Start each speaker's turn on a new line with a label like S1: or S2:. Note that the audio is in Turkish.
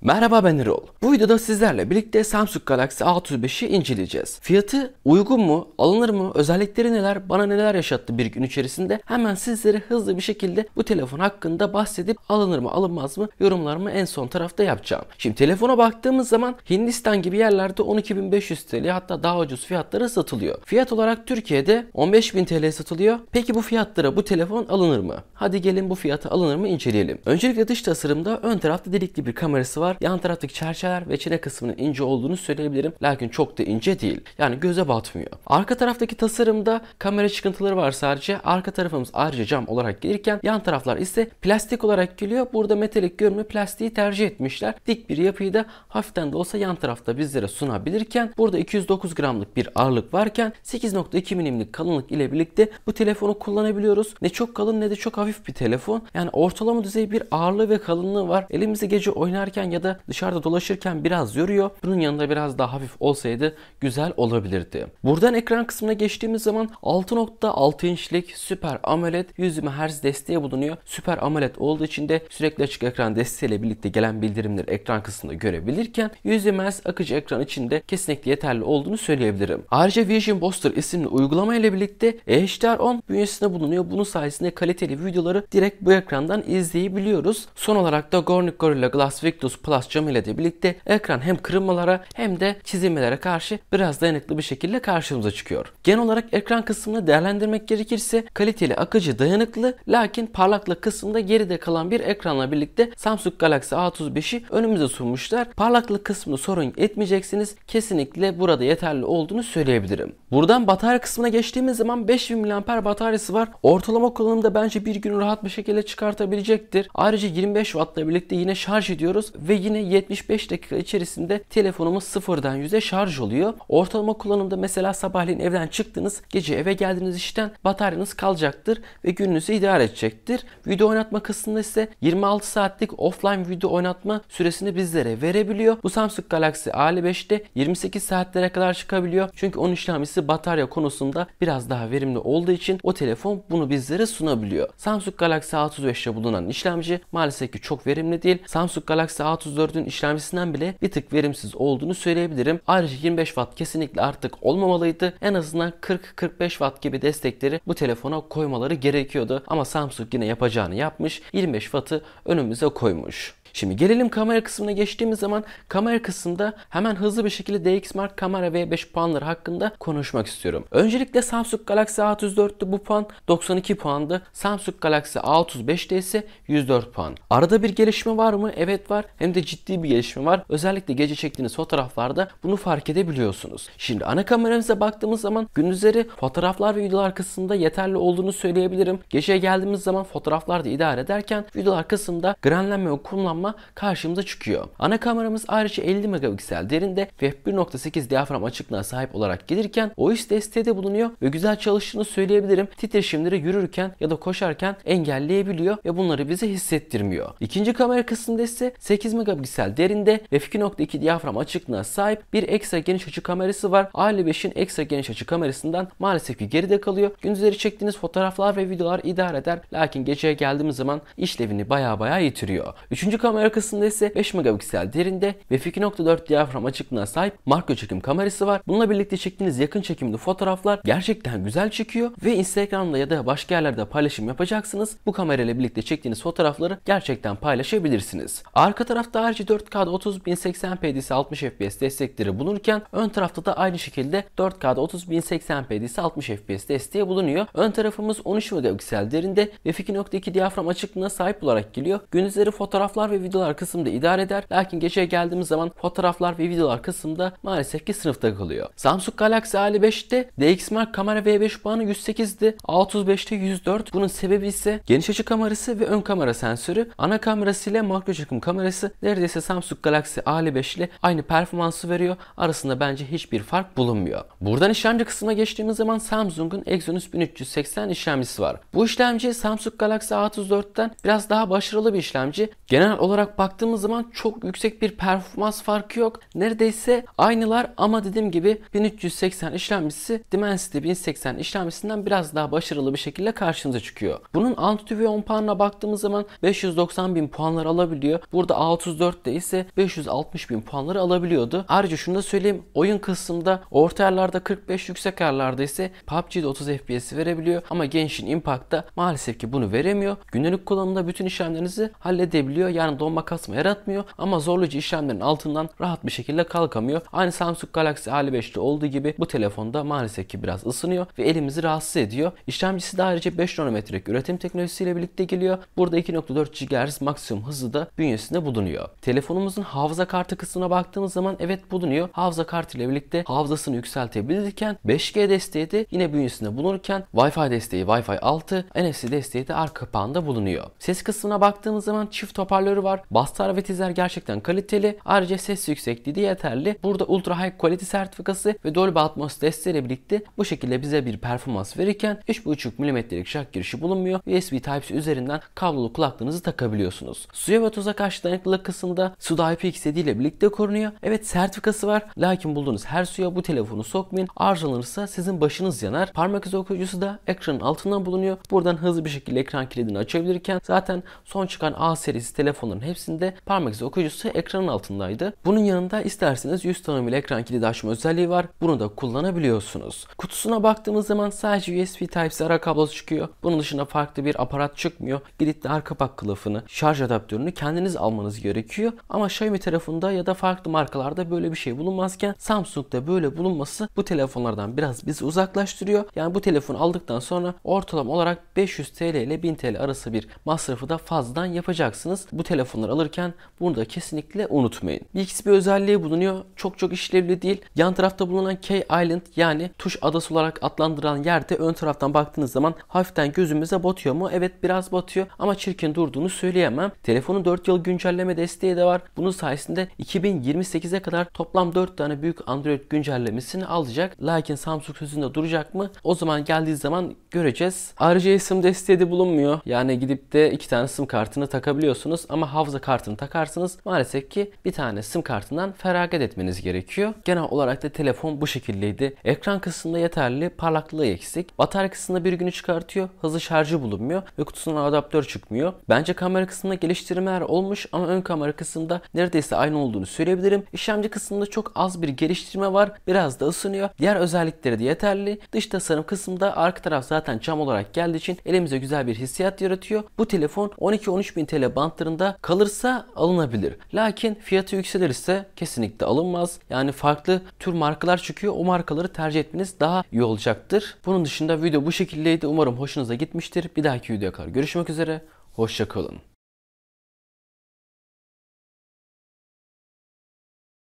S1: Merhaba ben Erol. Bu videoda sizlerle birlikte Samsung Galaxy A35'i inceleyeceğiz. Fiyatı uygun mu, alınır mı, özellikleri neler, bana neler yaşattı bir gün içerisinde hemen sizlere hızlı bir şekilde bu telefon hakkında bahsedip alınır mı alınmaz mı yorumlarımı en son tarafta yapacağım. Şimdi telefona baktığımız zaman Hindistan gibi yerlerde 12.500 TL hatta daha ucuz fiyatlara satılıyor. Fiyat olarak Türkiye'de 15.000 TL satılıyor. Peki bu fiyatlara bu telefon alınır mı? Hadi gelin bu fiyata alınır mı inceleyelim. Öncelikle dış tasarımda ön tarafta delikli bir kamerası var var. Yan taraftaki çerçeveler ve çene kısmının ince olduğunu söyleyebilirim. Lakin çok da ince değil. Yani göze batmıyor. Arka taraftaki tasarımda kamera çıkıntıları var sadece. Arka tarafımız ayrıca cam olarak gelirken yan taraflar ise plastik olarak geliyor. Burada metalik görünümlü plastiği tercih etmişler. Dik bir yapıyı da hafiften de olsa yan tarafta bizlere sunabilirken burada 209 gramlık bir ağırlık varken 8.2 milimlik kalınlık ile birlikte bu telefonu kullanabiliyoruz. Ne çok kalın ne de çok hafif bir telefon. Yani ortalama düzey bir ağırlığı ve kalınlığı var. Elimizde gece oynarken ya ya da dışarıda dolaşırken biraz yoruyor. Bunun yanında biraz daha hafif olsaydı güzel olabilirdi. Buradan ekran kısmına geçtiğimiz zaman 6.6 inçlik Super AMOLED 100 Hz desteği bulunuyor. Super AMOLED olduğu için de sürekli açık ekran desteğiyle birlikte gelen bildirimleri ekran kısmında görebilirken 100 Hz akıcı ekran içinde kesinlikle yeterli olduğunu söyleyebilirim. Ayrıca Vision Booster isimli uygulama ile birlikte HDR10 bünyesinde bulunuyor. Bunun sayesinde kaliteli videoları direkt bu ekrandan izleyebiliyoruz. Son olarak da Gornick Gorilla Glass Victus Plus cam ile de birlikte ekran hem kırılmalara hem de çizilmelere karşı biraz dayanıklı bir şekilde karşımıza çıkıyor. Genel olarak ekran kısmını değerlendirmek gerekirse kaliteli, akıcı, dayanıklı lakin parlaklık kısmında geride kalan bir ekranla birlikte Samsung Galaxy A35'i önümüze sunmuşlar. Parlaklık kısmını sorun etmeyeceksiniz. Kesinlikle burada yeterli olduğunu söyleyebilirim. Buradan batarya kısmına geçtiğimiz zaman 5000 mAh bataryası var. Ortalama kullanımda bence bir gün rahat bir şekilde çıkartabilecektir. Ayrıca 25 Watt'la birlikte yine şarj ediyoruz ve yine 75 dakika içerisinde telefonumuz sıfırdan 100'e şarj oluyor. Ortalama kullanımda mesela sabahleyin evden çıktınız, gece eve geldiğiniz işten bataryanız kalacaktır ve gününüzü idare edecektir. Video oynatma kısmında ise 26 saatlik offline video oynatma süresini bizlere verebiliyor. Bu Samsung Galaxy A55'te 28 saatlere kadar çıkabiliyor. Çünkü onun işlemcisi batarya konusunda biraz daha verimli olduğu için o telefon bunu bizlere sunabiliyor. Samsung Galaxy A35'te bulunan işlemci maalesef ki çok verimli değil. Samsung Galaxy A 34'ün işlemcisinden bile bir tık verimsiz olduğunu söyleyebilirim. Ayrıca 25 Watt kesinlikle artık olmamalıydı. En azından 40-45 Watt gibi destekleri bu telefona koymaları gerekiyordu. Ama Samsung yine yapacağını yapmış. 25 Watt'ı önümüze koymuş. Şimdi gelelim kamera kısmına geçtiğimiz zaman kamera kısmında hemen hızlı bir şekilde DX Mark kamera V5 puanları hakkında konuşmak istiyorum. Öncelikle Samsung Galaxy A34'te bu puan 92 puandı. Samsung Galaxy A35'te ise 104 puan. Arada bir gelişme var mı? Evet var. Hem de ciddi bir gelişme var. Özellikle gece çektiğiniz fotoğraflarda bunu fark edebiliyorsunuz. Şimdi ana kameramıza baktığımız zaman gündüzleri fotoğraflar ve videolar kısmında yeterli olduğunu söyleyebilirim. Geceye geldiğimiz zaman fotoğraflarda idare ederken videolar kısmında granlenme ve kumlanma ışınlanma karşımıza çıkıyor. Ana kameramız ayrıca 50 megapiksel derinde ve f1.8 diyafram açıklığına sahip olarak gelirken OIS desteği de bulunuyor ve güzel çalıştığını söyleyebilirim. Titreşimleri yürürken ya da koşarken engelleyebiliyor ve bunları bize hissettirmiyor. İkinci kamera kısmında ise 8 megapiksel derinde ve f2.2 diyafram açıklığına sahip bir ekstra geniş açı kamerası var. A55'in ekstra geniş açı kamerasından maalesef ki geride kalıyor. Gündüzleri çektiğiniz fotoğraflar ve videolar idare eder. Lakin geceye geldiğimiz zaman işlevini baya baya yitiriyor. Üçüncü kamera kısmında ise 5 megapiksel derinde ve f2.4 diyafram açıklığına sahip makro çekim kamerası var. Bununla birlikte çektiğiniz yakın çekimli fotoğraflar gerçekten güzel çekiyor ve Instagram'da ya da başka yerlerde paylaşım yapacaksınız. Bu kamerayla birlikte çektiğiniz fotoğrafları gerçekten paylaşabilirsiniz. Arka tarafta harici 4K'da 30 1080p dise 60 fps destekleri bulunurken ön tarafta da aynı şekilde 4K'da 30 1080p dise 60 fps desteği bulunuyor. Ön tarafımız 13 megapiksel derinde ve f2.2 diyafram açıklığına sahip olarak geliyor. Gündüzleri fotoğraflar ve videolar kısmında idare eder. Lakin geceye geldiğimiz zaman fotoğraflar ve videolar kısmında maalesef ki sınıfta kalıyor. Samsung Galaxy A55'te DxMark kamera V5 puanı 108'di. A35'te 104. Bunun sebebi ise geniş açı kamerası ve ön kamera sensörü. Ana kamerası ile makro çekim kamerası neredeyse Samsung Galaxy A55 ile aynı performansı veriyor. Arasında bence hiçbir fark bulunmuyor. Buradan işlemci kısmına geçtiğimiz zaman Samsung'un Exynos 1380 işlemcisi var. Bu işlemci Samsung Galaxy A34'ten biraz daha başarılı bir işlemci. Genel olarak olarak baktığımız zaman çok yüksek bir performans farkı yok. Neredeyse aynılar ama dediğim gibi 1380 işlemcisi Dimensity 1080 işlemcisinden biraz daha başarılı bir şekilde karşınıza çıkıyor. Bunun Antutu ve 10 puanına baktığımız zaman 590 bin puanlar alabiliyor. Burada A34'te ise 560 bin puanları alabiliyordu. Ayrıca şunu da söyleyeyim. Oyun kısmında orta yerlerde 45 yüksek yerlerde ise PUBG'de 30 FPS verebiliyor. Ama Genshin Impact'ta maalesef ki bunu veremiyor. Günlük kullanımda bütün işlemlerinizi halledebiliyor. Yani donma kasma yaratmıyor. Ama zorlayıcı işlemlerin altından rahat bir şekilde kalkamıyor. Aynı Samsung Galaxy A55'te olduğu gibi bu telefonda maalesef ki biraz ısınıyor ve elimizi rahatsız ediyor. İşlemcisi de ayrıca 5 nanometrelik üretim teknolojisiyle birlikte geliyor. Burada 2.4 GHz maksimum hızı da bünyesinde bulunuyor. Telefonumuzun hafıza kartı kısmına baktığımız zaman evet bulunuyor. Hafıza kartı ile birlikte hafızasını yükseltebilirken 5G desteği de yine bünyesinde bulunurken Wi-Fi desteği Wi-Fi 6, NFC desteği de arka kapağında bulunuyor. Ses kısmına baktığımız zaman çift hoparlörü var. Bastar ve tizler gerçekten kaliteli. Ayrıca ses yüksekliği de yeterli. Burada Ultra High Quality sertifikası ve Dolby Atmos desteğiyle birlikte bu şekilde bize bir performans verirken 3.5 mm'lik jack girişi bulunmuyor. USB Type-C üzerinden kablolu kulaklığınızı takabiliyorsunuz. Suya ve toza karşı dayanıklılık kısmında Suda IPX7 ile birlikte korunuyor. Evet sertifikası var. Lakin bulduğunuz her suya bu telefonu sokmayın. Arızalanırsa sizin başınız yanar. Parmak izi okuyucusu da ekranın altından bulunuyor. Buradan hızlı bir şekilde ekran kilidini açabilirken zaten son çıkan A serisi telefonların hepsinde parmak izi okuyucusu ekranın altındaydı. Bunun yanında isterseniz yüz tanımıyla ekran kilidi açma özelliği var. Bunu da kullanabiliyorsunuz. Kutusuna baktığımız zaman sadece USB Type-C ara kablosu çıkıyor. Bunun dışında farklı bir aparat çıkmıyor. Gidip arka kapak kılıfını, şarj adaptörünü kendiniz almanız gerekiyor. Ama Xiaomi tarafında ya da farklı markalarda böyle bir şey bulunmazken Samsung'da böyle bulunması bu telefonlardan biraz bizi uzaklaştırıyor. Yani bu telefonu aldıktan sonra ortalama olarak 500 TL ile 1000 TL arası bir masrafı da fazladan yapacaksınız. Bu telefonları alırken bunu da kesinlikle unutmayın. Bir ikisi bir özelliği bulunuyor. Çok çok işlevli değil. Yan tarafta bulunan K Island yani tuş adası olarak adlandırılan yerde ön taraftan baktığınız zaman hafiften gözümüze batıyor mu? Evet biraz batıyor ama çirkin durduğunu söyleyemem. Telefonun 4 yıl güncelleme desteği de var. Bunun sayesinde 2028'e kadar toplam 4 tane büyük Android güncellemesini alacak. Lakin Samsung sözünde duracak mı? O zaman geldiği zaman göreceğiz. Ayrıca sim desteği de bulunmuyor. Yani gidip de iki tane sim kartını takabiliyorsunuz ama hafıza kartını takarsınız. Maalesef ki bir tane sim kartından feragat etmeniz gerekiyor. Genel olarak da telefon bu şekildeydi. Ekran kısmında yeterli, parlaklığı eksik. Batarya kısmında bir günü çıkartıyor. Hızlı şarjı bulunmuyor ve kutusundan adaptör çıkmıyor. Bence kamera kısmında geliştirmeler olmuş ama ön kamera kısmında neredeyse aynı olduğunu söyleyebilirim. İşlemci kısmında çok az bir geliştirme var. Biraz da ısınıyor. Diğer özellikleri de yeterli. Dış tasarım kısmında arka taraf zaten cam olarak geldiği için elimize güzel bir hissiyat yaratıyor. Bu telefon 12-13 bin TL bantlarında kalırsa alınabilir. Lakin fiyatı yükselirse kesinlikle alınmaz. Yani farklı tür markalar çıkıyor. O markaları tercih etmeniz daha iyi olacaktır. Bunun dışında video bu şekildeydi. Umarım hoşunuza gitmiştir. Bir dahaki videoya kadar görüşmek üzere. Hoşçakalın.